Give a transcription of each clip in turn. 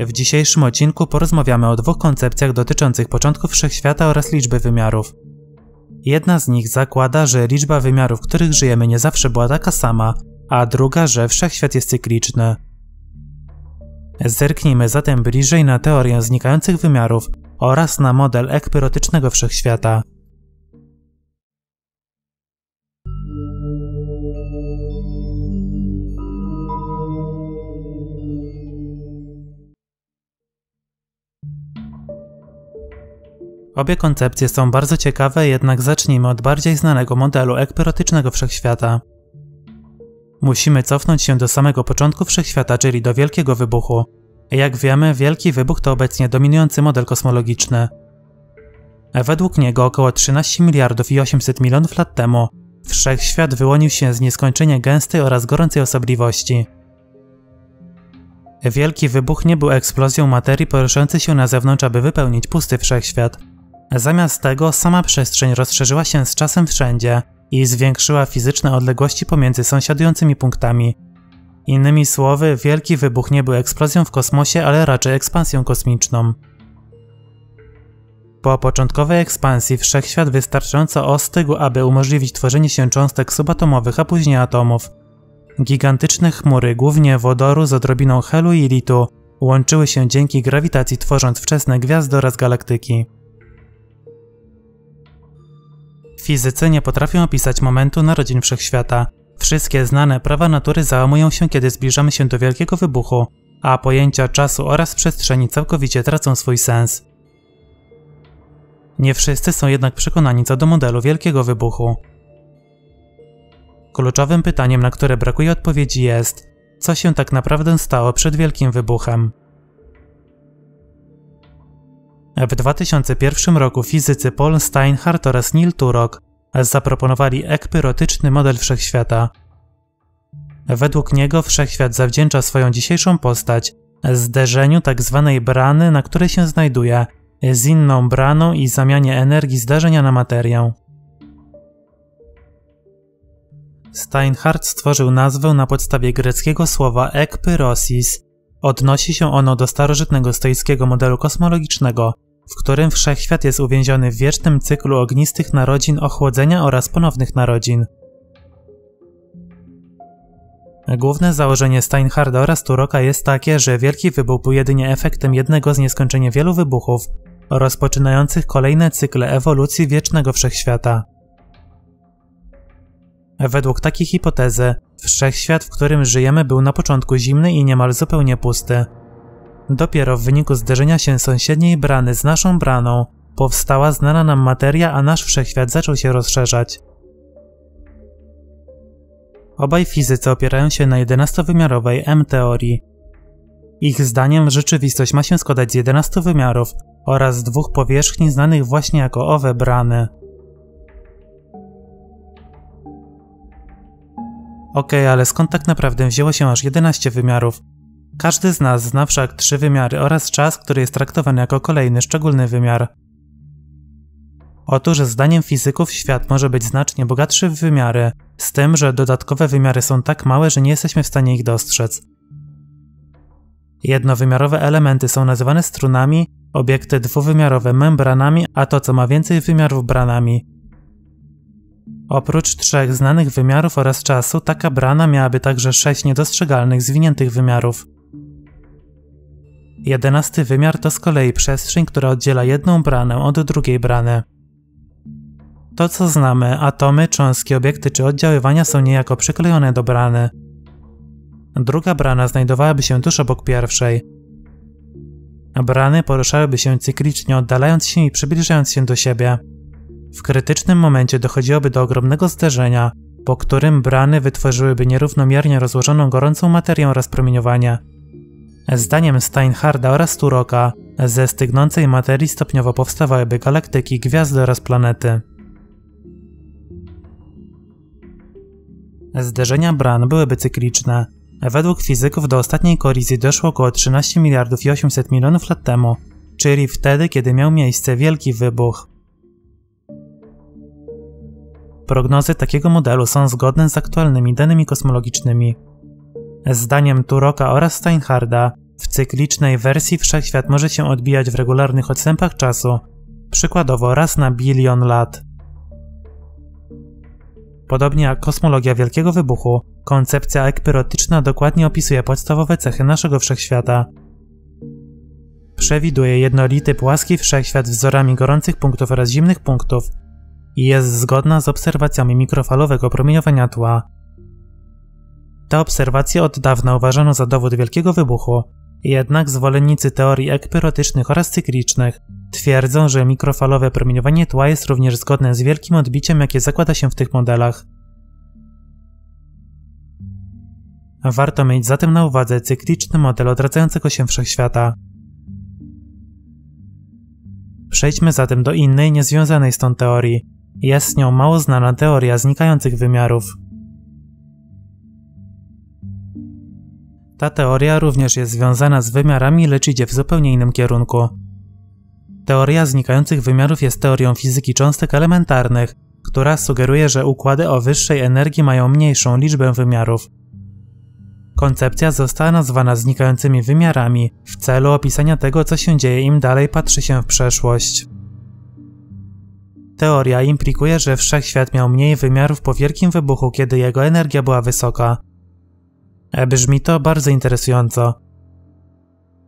W dzisiejszym odcinku porozmawiamy o dwóch koncepcjach dotyczących początków wszechświata oraz liczby wymiarów. Jedna z nich zakłada, że liczba wymiarów, w których żyjemy, nie zawsze była taka sama, a druga, że wszechświat jest cykliczny. Zerknijmy zatem bliżej na teorię znikających wymiarów oraz na model ekpyrotycznego wszechświata. Obie koncepcje są bardzo ciekawe, jednak zacznijmy od bardziej znanego modelu ekpyrotycznego wszechświata. Musimy cofnąć się do samego początku wszechświata, czyli do Wielkiego Wybuchu. Jak wiemy, Wielki Wybuch to obecnie dominujący model kosmologiczny. Według niego około 13 miliardów i 800 milionów lat temu wszechświat wyłonił się z nieskończenie gęstej oraz gorącej osobliwości. Wielki wybuch nie był eksplozją materii poruszającej się na zewnątrz, aby wypełnić pusty wszechświat. Zamiast tego sama przestrzeń rozszerzyła się z czasem wszędzie i zwiększyła fizyczne odległości pomiędzy sąsiadującymi punktami. Innymi słowy, wielki wybuch nie był eksplozją w kosmosie, ale raczej ekspansją kosmiczną. Po początkowej ekspansji wszechświat wystarczająco ostygł, aby umożliwić tworzenie się cząstek subatomowych, a później atomów. Gigantyczne chmury, głównie wodoru z odrobiną helu i litu, łączyły się dzięki grawitacji tworząc wczesne gwiazdy oraz galaktyki. Fizycy nie potrafią opisać momentu narodzin wszechświata. Wszystkie znane prawa natury załamują się, kiedy zbliżamy się do wielkiego wybuchu, a pojęcia czasu oraz przestrzeni całkowicie tracą swój sens. Nie wszyscy są jednak przekonani co do modelu wielkiego wybuchu. Kluczowym pytaniem, na które brakuje odpowiedzi jest, co się tak naprawdę stało przed wielkim wybuchem. W 2001 roku fizycy Paul Steinhardt oraz Neil Turok zaproponowali ekpyrotyczny model wszechświata. Według niego wszechświat zawdzięcza swoją dzisiejszą postać zderzeniu tzw. Tak brany, na której się znajduje, z inną braną i zamianie energii zdarzenia na materię. Steinhardt stworzył nazwę na podstawie greckiego słowa ekpyrosis. Odnosi się ono do starożytnego stoickiego modelu kosmologicznego, w którym wszechświat jest uwięziony w wiecznym cyklu ognistych narodzin, ochłodzenia oraz ponownych narodzin. Główne założenie Steinharda oraz Turoka jest takie, że Wielki Wybuch był jedynie efektem jednego z nieskończenie wielu wybuchów, rozpoczynających kolejne cykle ewolucji wiecznego wszechświata. Według takiej hipotezy, wszechświat, w którym żyjemy, był na początku zimny i niemal zupełnie pusty. Dopiero w wyniku zderzenia się sąsiedniej brany z naszą braną powstała znana nam materia, a nasz wszechświat zaczął się rozszerzać. Obaj fizycy opierają się na 11-wymiarowej M-teorii. Ich zdaniem rzeczywistość ma się składać z 11 wymiarów oraz dwóch powierzchni znanych właśnie jako owe brany. Okej, okay, ale skąd tak naprawdę wzięło się aż 11 wymiarów? Każdy z nas zna wszak trzy wymiary oraz czas, który jest traktowany jako kolejny szczególny wymiar. Otóż zdaniem fizyków świat może być znacznie bogatszy w wymiary, z tym, że dodatkowe wymiary są tak małe, że nie jesteśmy w stanie ich dostrzec. Jednowymiarowe elementy są nazywane strunami, obiekty dwuwymiarowe membranami, a to co ma więcej wymiarów branami. Oprócz trzech znanych wymiarów oraz czasu, taka brana miałaby także sześć niedostrzegalnych, zwiniętych wymiarów. Jedenasty wymiar to z kolei przestrzeń, która oddziela jedną branę od drugiej brany. To co znamy, atomy, cząstki, obiekty czy oddziaływania są niejako przyklejone do brany. Druga brana znajdowałaby się tuż obok pierwszej. Brany poruszałyby się cyklicznie, oddalając się i przybliżając się do siebie. W krytycznym momencie dochodziłoby do ogromnego zderzenia, po którym brany wytworzyłyby nierównomiernie rozłożoną gorącą materię oraz promieniowanie. Zdaniem Steinharda oraz Turoka, ze stygnącej materii stopniowo powstawałyby galaktyki, gwiazdy oraz planety. Zderzenia bran byłyby cykliczne. Według fizyków do ostatniej kolizji doszło około 13 miliardów i 800 milionów lat temu, czyli wtedy, kiedy miał miejsce wielki wybuch. Prognozy takiego modelu są zgodne z aktualnymi danymi kosmologicznymi. Zdaniem Turoka oraz Steinharda, W cyklicznej wersji wszechświat może się odbijać w regularnych odstępach czasu, przykładowo raz na bilion lat. Podobnie jak kosmologia Wielkiego Wybuchu, koncepcja ekpyrotyczna dokładnie opisuje podstawowe cechy naszego wszechświata. Przewiduje jednolity płaski wszechświat wzorami gorących punktów oraz zimnych punktów i jest zgodna z obserwacjami mikrofalowego promieniowania tła. Te obserwacje od dawna uważano za dowód Wielkiego Wybuchu, jednak zwolennicy teorii ekpyrotycznych oraz cyklicznych twierdzą, że mikrofalowe promieniowanie tła jest również zgodne z wielkim odbiciem, jakie zakłada się w tych modelach. Warto mieć zatem na uwadze cykliczny model odradzającego się wszechświata. Przejdźmy zatem do innej, niezwiązanej z tą teorii. Jest nią mało znana teoria znikających wymiarów. Ta teoria również jest związana z wymiarami, lecz idzie w zupełnie innym kierunku. Teoria znikających wymiarów jest teorią fizyki cząstek elementarnych, która sugeruje, że układy o wyższej energii mają mniejszą liczbę wymiarów. Koncepcja została nazwana znikającymi wymiarami w celu opisania tego, co się dzieje im dalej patrzy się w przeszłość. Teoria implikuje, że wszechświat miał mniej wymiarów po wielkim wybuchu, kiedy jego energia była wysoka. E, brzmi to bardzo interesująco.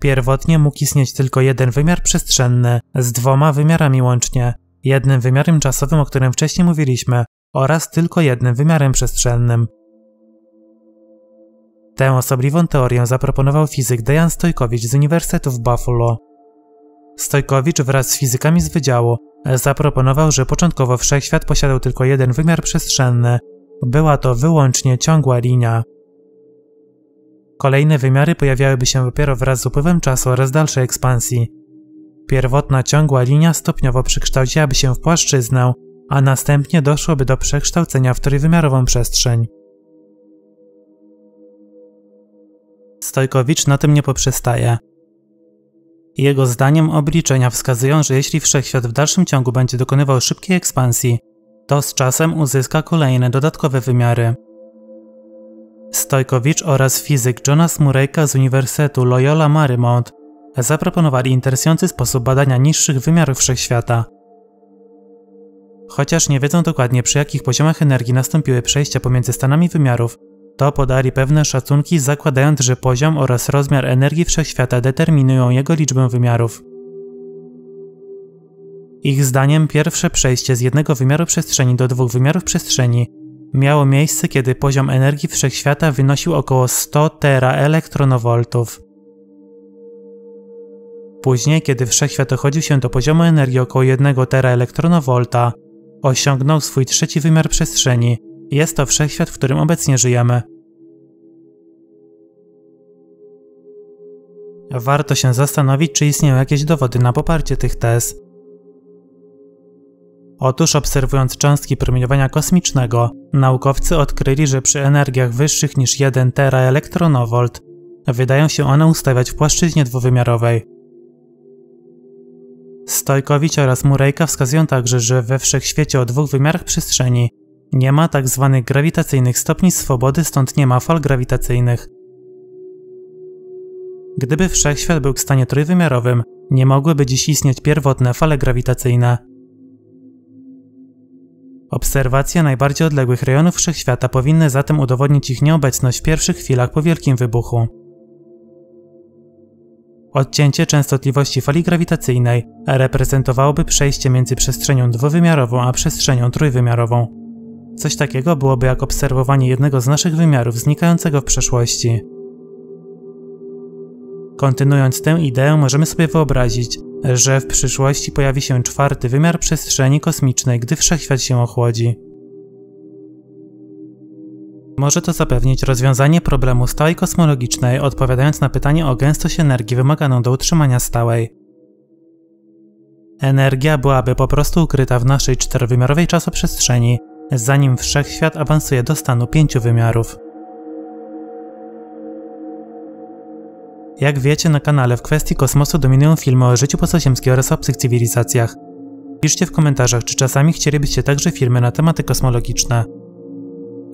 Pierwotnie mógł istnieć tylko jeden wymiar przestrzenny, z dwoma wymiarami łącznie, jednym wymiarem czasowym, o którym wcześniej mówiliśmy, oraz tylko jednym wymiarem przestrzennym. Tę osobliwą teorię zaproponował fizyk Dejan Stojkowicz z Uniwersytetu w Buffalo. Stojkowicz wraz z fizykami z wydziału zaproponował, że początkowo wszechświat posiadał tylko jeden wymiar przestrzenny. Była to wyłącznie ciągła linia. Kolejne wymiary pojawiałyby się dopiero wraz z upływem czasu oraz dalszej ekspansji. Pierwotna ciągła linia stopniowo przekształciłaby się w płaszczyznę, a następnie doszłoby do przekształcenia w trójwymiarową przestrzeń. Stojkowicz na tym nie poprzestaje. Jego zdaniem obliczenia wskazują, że jeśli wszechświat w dalszym ciągu będzie dokonywał szybkiej ekspansji, to z czasem uzyska kolejne dodatkowe wymiary. Stojkowicz oraz fizyk Jonas Murejka z Uniwersytetu Loyola Marymount zaproponowali interesujący sposób badania niższych wymiarów wszechświata. Chociaż nie wiedzą dokładnie przy jakich poziomach energii nastąpiły przejścia pomiędzy stanami wymiarów, to podali pewne szacunki, zakładając, że poziom oraz rozmiar energii wszechświata determinują jego liczbę wymiarów. Ich zdaniem pierwsze przejście z jednego wymiaru przestrzeni do dwóch wymiarów przestrzeni miało miejsce, kiedy poziom energii wszechświata wynosił około 100 teraelektronowoltów. Później, kiedy wszechświat dochodził się do poziomu energii około 1 teraelektronowolta, osiągnął swój trzeci wymiar przestrzeni, jest to wszechświat, w którym obecnie żyjemy. Warto się zastanowić, czy istnieją jakieś dowody na poparcie tych tez. Otóż obserwując cząstki promieniowania kosmicznego, naukowcy odkryli, że przy energiach wyższych niż 1 teraelektronovolt wydają się one ustawiać w płaszczyźnie dwuwymiarowej. Stojkowicz oraz Murejka wskazują także, że we wszechświecie o dwóch wymiarach przestrzeni nie ma. Tak grawitacyjnych stopni swobody, stąd nie ma fal grawitacyjnych. Gdyby wszechświat był w stanie trójwymiarowym, nie mogłyby dziś istnieć pierwotne fale grawitacyjne. Obserwacje najbardziej odległych rejonów wszechświata powinny zatem udowodnić ich nieobecność w pierwszych chwilach po wielkim wybuchu. Odcięcie częstotliwości fali grawitacyjnej reprezentowałoby przejście między przestrzenią dwuwymiarową a przestrzenią trójwymiarową. Coś takiego byłoby jak obserwowanie jednego z naszych wymiarów znikającego w przeszłości. Kontynuując tę ideę, możemy sobie wyobrazić, że w przyszłości pojawi się czwarty wymiar przestrzeni kosmicznej, gdy wszechświat się ochłodzi. Może to zapewnić rozwiązanie problemu stałej kosmologicznej, odpowiadając na pytanie o gęstość energii wymaganą do utrzymania stałej. Energia byłaby po prostu ukryta w naszej czterowymiarowej czasoprzestrzeni, zanim wszechświat awansuje do stanu pięciu wymiarów. Jak wiecie, na kanale w kwestii kosmosu dominują filmy o życiu pozaziemskim oraz obcych cywilizacjach. Piszcie w komentarzach, czy czasami chcielibyście także filmy na tematy kosmologiczne.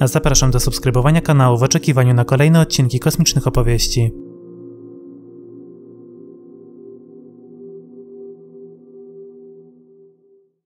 A zapraszam do subskrybowania kanału w oczekiwaniu na kolejne odcinki kosmicznych opowieści.